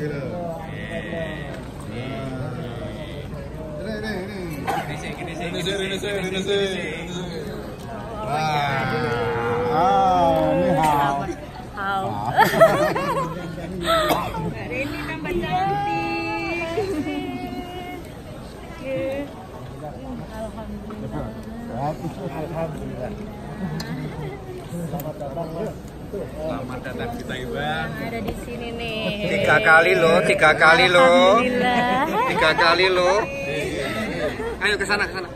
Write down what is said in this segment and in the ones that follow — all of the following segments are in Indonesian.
gitu. Ini, ini, ini. Ini sih, ini sih, ini sih. Wah. Ah, ini hao. Hao. Hari ini tambah cantik. Alhamdulillah. Selamat datang di Taiwan. Yang ada di sini nih. Tiga kali loh, tiga kali loh. Alhamdulillah. Tiga kali loh. Ayo ke sana, ke sana.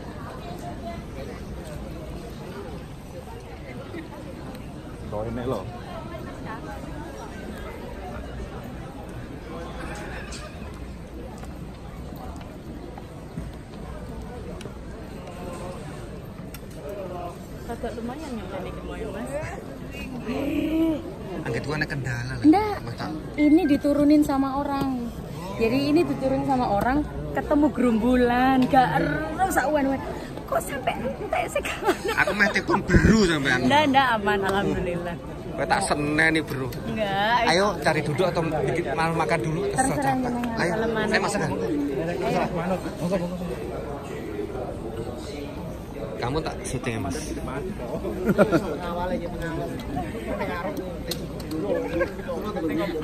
Ini loh. Agak lumayan nih kemoy mas. Angkat gua ada kendala. Enggak. Ini diturunin sama orang. Jadi ini diturunin sama orang, ketemu gerumbulan, gak eruh sawan Kok sampai entek sekarang? Aku meh telepon beru sampean. Enggak, enggak aman, alhamdulillah. Gue tak senen nih bro. Enggak. Ayo cari duduk atau makan dulu. Terserah Ayo, saya masak. Ayo. Kamu tak syuting ya mas?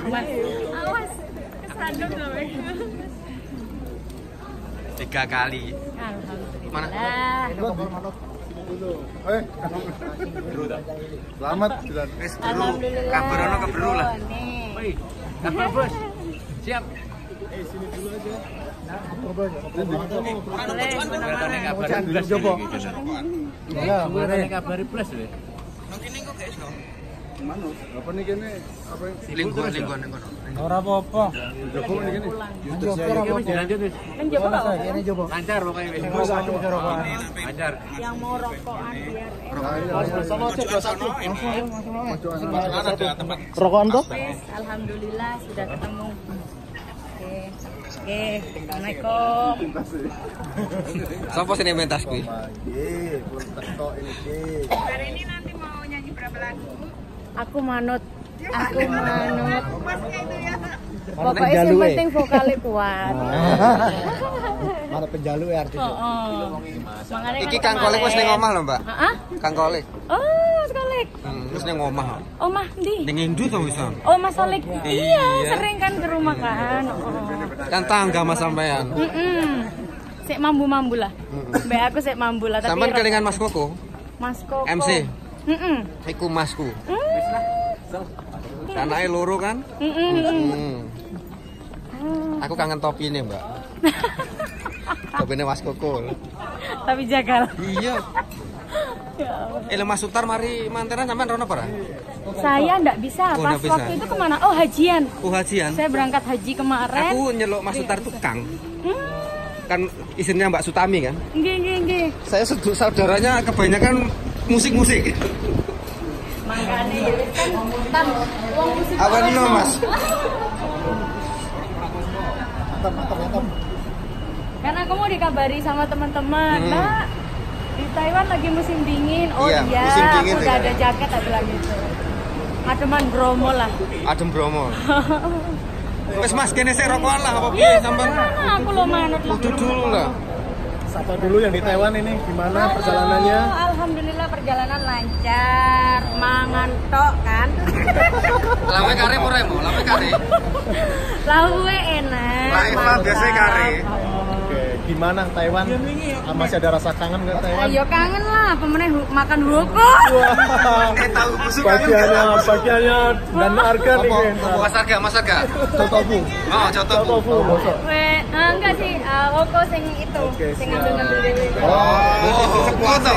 Mas, awas. Kesandung loh. Tiga kali. Alhamdulillah. Mana? Eh, selamat beru. Keberu lah. Woi, bos. Siap. Boleh, mana-mana. Coba. Ya, mana kabari plus lho. Mana? Apa nih kene? Apa yang Lingkungan, lingkungan, lingkungan. Ora apa-apa. Jogo ini kene? Dilanjut wis. Kan coba kok. Ini coba. Lancar pokoknya wis. Lancar. Yang mau rokokan biar enak. Rokokan tuh? Wes, alhamdulillah sudah ketemu. Oke. Assalamualaikum. Siapa sini mentas kuwi? Ini nggih. Hari ini nanti mau nyanyi berapa lagu? Aku manut. Aku manut. Masnya itu ya. Pokoknya yang penting vokalnya kuat. Mana penjalu ya. Oh, oh. Makanya Iki kan Kang Kolik wis ning omah lho, Mbak. Hah? Kang Kolik. Oh, sekolik. Hmm, wis ning omah. Omah di. Ning Indu to wis. Oh, Mas Solik. Iya, Iya. sering kan ke rumah kan. Oh. Kan tangga Mas sampean. Mm-mm. Sik mambu-mambu lah. Mbak aku sik mambu lah tapi Sampean kelingan Mas Koko. Mas Koko. MC? Mm-mm. Iku Masku. Mm. Anake loro kan? Aku kangen topi ini, Mbak. Topine Mas Koko. Tapi jagal. Iya. Eh, Mas Sutar mari mantenan sampean rono apa? Saya enggak bisa. Oh, Pas bisa. waktu itu ke mana? Oh, hajian. Ku hajian. Saya berangkat haji kemarin. Aku nyeluk Mas Sutar tukang. Hmm. Kan istrinya Mbak Sutami kan? Nggih, nggih, nggih. Saya saudaranya kebanyakan musik-musik. Makanya ya kan kan wong musik. Kok no, Mas? Kan aku mau dikabari sama teman-teman, Hmm. Mbak. Taiwan lagi musim dingin. Oh Iya, iya, musim dingin aku udah ya. ada jaket aku bilang gitu. Ademan Bromo lah. Adem Bromo. Wes Mas kene sik rokokan lah apa piye sampean? Mana aku lo manut lah. Kudu dulu lah. Sapa dulu yang di Taiwan ini gimana perjalanannya? Halo, Alhamdulillah perjalanan lancar. Mangan tok kan. Lawe kare apa remo? Lawe kare. Lawe enak. Lah, Eva mantap. biasanya kare. Gimana Taiwan? Ah, Masih ada rasa kangen ke Taiwan? Ayo kangen lah, pemenang makan huko. Eh tahu busuk Bagiannya, bagiannya dan harga nih. Apa? Mas harga, Mas harga. Totobu. Oh, bosok. Weh, ah, enggak sih, huko sing itu, sing dewe. Oh, foto.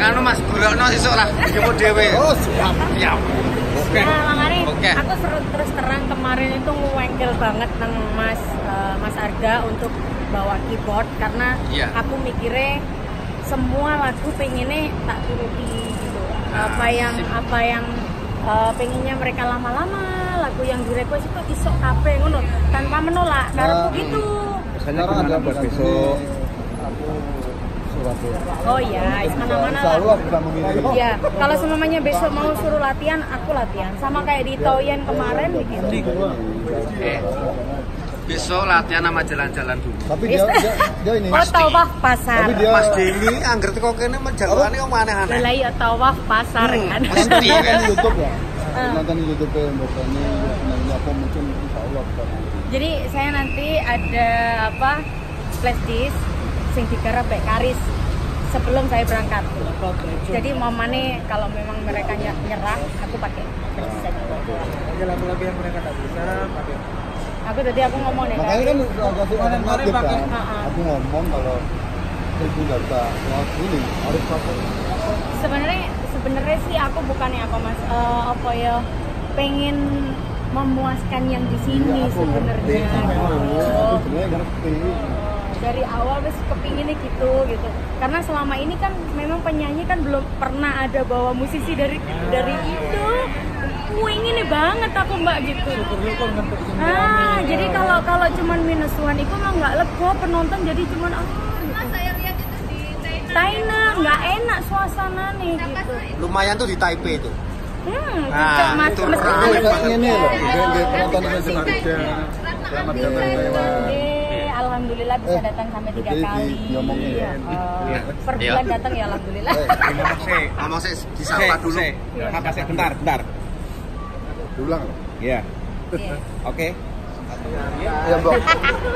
Kanu Mas, golekno sesuk lah. Jemput dhewe. Oh, siap. Siap. Oke. Nah, Oke. aku seru terus terang kemarin itu ngewengkel banget nang Mas eh, Mas Arga untuk bawa keyboard karena Iya. aku mikirnya semua lagu pengennya tak turuti gitu. Ah, apa yang sip. apa yang eh, pengennya mereka lama-lama lagu yang di request itu isok kabeh ngono tanpa menolak karena Nah, begitu Sekarang ada buat besok. Oh iya, ke mana-mana Insya lah. Iya, kalau semuanya besok mau suruh latihan, aku latihan. Sama kayak di Toyen kemarin begitu. Eh, besok latihan sama jalan-jalan dulu. Tapi dia, dia, dia ini. Oh, tawaf pasar. Tapi dia Mas Demi angger teko kene menjalani kok aneh-aneh. Lah iya tawaf pasar kan. Mesti kan. di YouTube ya. Ah. Nonton di YouTube ya, Mbak Fani, sebenarnya apa mungkin Insya Allah bisa mengirim. Jadi saya nanti ada apa flash disk sing digarap karis sebelum saya berangkat. Jadi mamane kalau memang mereka ny- nyerah, aku pakai flash disk aja. Ada lagu-lagu yang mereka tak bisa pakai. Aku tadi aku ngomong deh. Makanya kan agak kan. Ha-ha. Aku ngomong kalau itu lewat ini harus pakai sebenarnya sebenarnya sih aku bukannya apa mas eh, apa ya pengen memuaskan yang di sini Iya, sebenarnya. Oh. Ngerti. dari awal wes kepinginnya gitu gitu karena selama ini kan memang penyanyi kan belum pernah ada bawa musisi dari dari itu ingin banget aku mbak gitu ah jadi kalau kalau cuman minus one itu mah nggak lega penonton jadi cuman ah Mas saya lihat itu di China. China nggak enak suasana nih gitu Lumayan tuh di Taipei itu. hmm Nah, mas itu Kayak banget. ini loh, penonton Indonesia. Selamat datang. Eh, alhamdulillah bisa Eh, datang sampai tiga jadi kali. ya? Eh, per Iya. bulan datang ya alhamdulillah. Eh, Ngomong sih disapa dulu. Apa sih? Bentar, bentar. Diulang loh. Iya. Iya. Oke. Iya Mbak,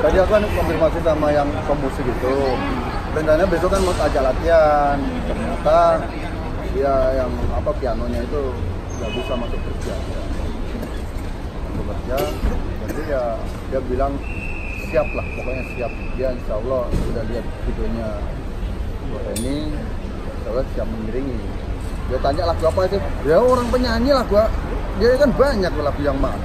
tadi aku kan konfirmasi sama yang pemusik itu Rencananya besok kan mau ajak latihan Ternyata dia yang apa pianonya itu nggak bisa masuk kerja Masuk kerja, jadi ya dia bilang siap lah, pokoknya siap Dia insya Allah sudah lihat videonya Buat ini, insya Allah siap mengiringi Dia tanya lagu apa sih? Ya orang penyanyi lagu dia kan banyak lagu yang mah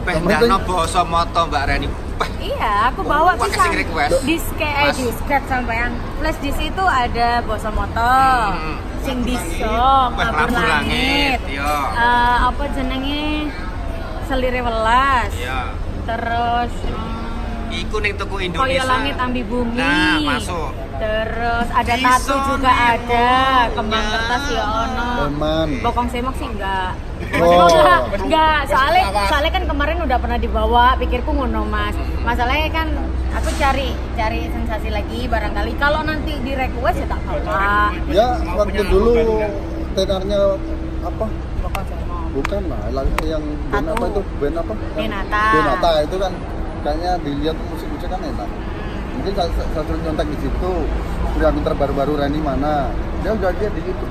Pendano basa moto Mbak Reni. Peh, Iya, aku bawa Pakai bisa diske eh disket sampean. Flash disk itu ada boso moto, Hmm. sing disong, Labur langit, Langit. Eh, apa jenenge selire welas, Iya. terus hmm, Iku ning tuku Koyo Indonesia. langit ambi bumi. Nah, masuk. Terus ada Iso tatu juga nemu. ada, kembang Ya. kertas ya ono. Teman Bokong semok sih enggak. Oh. Enggak, enggak. Soalnya soalnya kan kemarin udah pernah dibawa, pikirku ngono Mas. Masalahnya kan aku cari cari sensasi lagi barangkali kalau nanti di request ya tak apa. Ya waktu dulu tenarnya apa? Bokong semok. Bukan lah, yang band Satu. apa itu? Band apa? Benata. Benata itu kan kayaknya dilihat musik-musik kan enak. Mungkin saya, suruh nyontek di situ. Sudah pinter baru-baru Rani mana? Dia udah lihat di situ.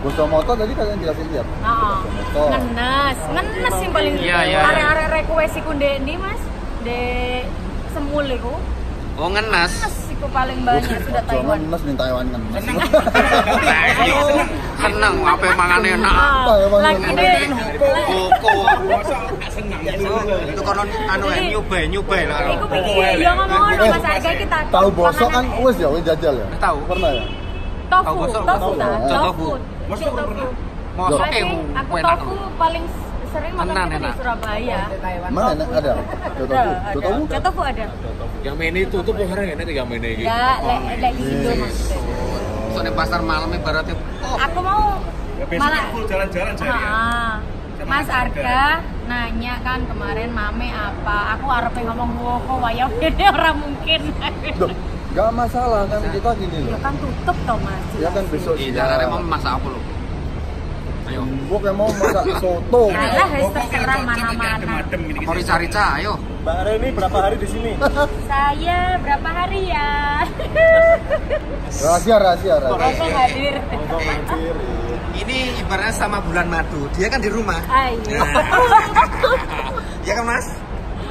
Boso moto tadi kalian jelasin lihat. Heeh. Moto. Ngenes, ngenes yang paling Iya, iya, arek-arek request iku ndek ndi Mas? De semul iku. Oh ngenes. Ngenes iku paling banyak sudah Taiwan. nes nih Taiwan iya. Seneng apa mangan enak. Ya, lagi. Itu kono anu ya nyubay nyubay lah. Iku pikir ya ngomong ngono Mas harga kita. Tahu bosok kan wes ya, wes jajal ya. Tahu. Pernah ya? tofu, Tahu bosok, tofu tahu. ta? Tahu Tofu. tofu. Tofu. Mosok eh aku enak. tofu paling paling makan itu di enak. Surabaya. Mana enak ada? Jotofu. Ada. Yang ini tutup orang ya nanti yang. Enggak, lek lek di situ maksudnya. Soalnya pasar malam ibaratnya oh, Aku mau malah full jalan-jalan ya. Ah, Mas Arga nanya kan kemarin mame apa? Aku arep ngomong wo kok wayah ini orang mungkin. Loh, Gak masalah kan kita gini ya loh. kan tutup toh Mas. Ya kan besok Iya, siang. caranya mau masak apa lu? Ayo. Gue kayak mau masak soto. Alah, wis terserah mana-mana. Mau rica-rica, ayo. Mbak Reni berapa hari di sini? Saya berapa hari ya? rahasia, rahasia, rahasia. Kok hadir? Ini ibaratnya sama bulan madu. Dia kan di rumah. Ayo. Ya kan, Mas?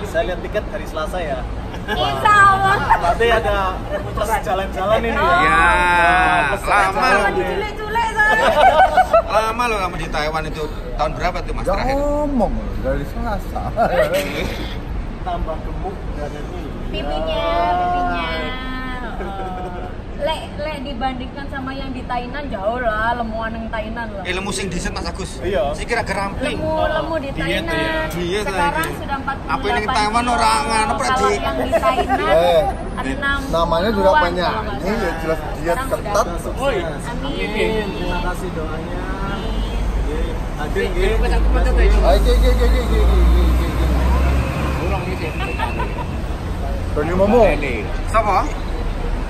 Saya lihat tiket hari Selasa ya. Insya Allah. Berarti ada putus jalan-jalan ini Oh. Ya, lama loh. Lama loh kamu di Taiwan itu. Tahun berapa tuh, Mas? Gak Terakhir? ngomong dari Selasa. Tambah gemuk dan ini. Pipinya, pipinya. Oh. lek lek dibandingkan sama yang di Thailand jauh lah lemuan yang Thailand lah Eh lemu sing dhisik Mas Agus. Iya. Sing kira gerampling. lemu lemu di Thailand Diet lah sekarang ini. sudah 48 Apa ini Taiwan orang anu, kalau Di? yang di Thailand Eh, 60 namanya juga penyanyi ya jelas diet ketat amin Terima kasih doanya. Ini nggih. aku macet aja. ayo gini gini gini gini gini Ulang ini sih. Tony Momo Ini.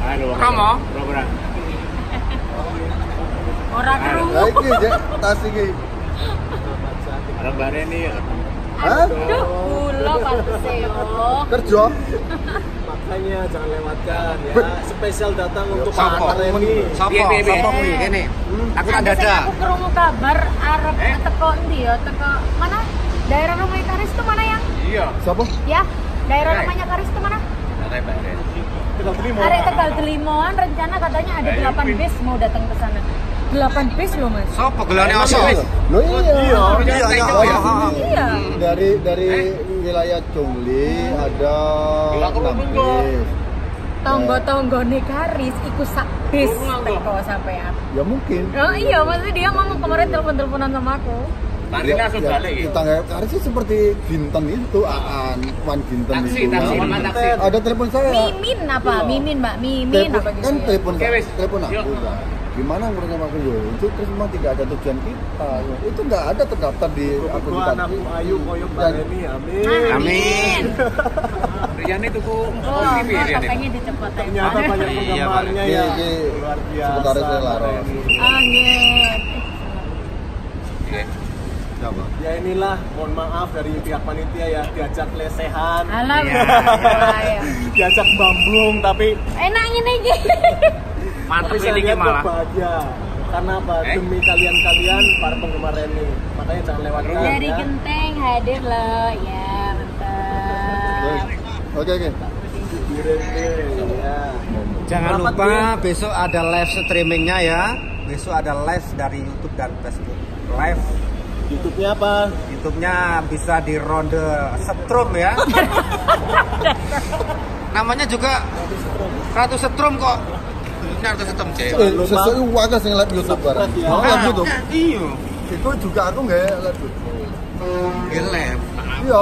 Program. orang kru ayo gini Jek. tas ini Ada bare nih. Hah? Duh, yo. kerja Makanya jangan lewatkan ya. Spesial datang untuk? Pak Remi. Sapa? Piye, piye, piye? Sapa kuwi kene? Aku tak dada. aku krungu kabar arep teko ndi ya? Teko mana? Daerah rumahnya Karis itu mana yang? Iya. siapa Ya, daerah Eh. rumahnya Karis itu mana? Ada bare. Kita terima. Arek Tegal Delimoan rencana katanya ada 8 bis mau datang ke sana. 8 bis loh, Mas. Sapa gelane Iya. oso? lo iya Iya, iya, iya. Iya. dari dari wilayah Chongli ada enam bis. Tonggo-tonggone Karis iku sak bis teko sampean. ya mungkin Oh iya, maksudnya dia ngomong kemarin telepon-teleponan sama aku. Tadi langsung balik gitu. Tetangga Karis sih seperti Ginten itu, Aan, Wan Ginten Taksi, itu. taksi, kan. Wan taksi. Ada telepon saya. Mimin apa? Mimin, Mbak. Mimin Telepon, apa gitu. kan ya? telepon saya, telepon aku. Gimana menurut aku yo? Itu terus memang tidak ada tujuan kita. Itu nggak ada terdaftar di akun kita. anakku ayu koyo Pak Dan- Remi. Amin. Amin. Riane tuku Oh, kok Riane. pengen dicepet ya. Ternyata banyak Iya, penggemarnya Pak. ya. Iya, iya. Luar biasa. Sekretaris saya Laro. Pak Remi. Iya. Iya. Siapa? Ya inilah, mohon maaf dari pihak panitia ya diajak lesehan, Alam. Iya. ya. diajak bamblung tapi Enak ini Gi. Mantap ini malah. bahagia. Karena apa? Eh? Demi kalian-kalian para penggemar Remi. Makanya jangan lewatkan Dari ya. genteng hadir loh. Ya, mantap. Oke, oke. Ya. Jangan Rapat lupa ya. besok ada live streamingnya ya. Besok ada live dari YouTube dan Facebook. Live YouTube-nya apa? YouTube-nya bisa di ronde setrum ya. Namanya juga Ratu Setrum kok. Ini Ratu Setrum cewek. Eh, sesuatu warga sing live YouTube bareng. Ya. Oh, live YouTube. Iya. Itu juga aku nggak live YouTube. Live. Iya.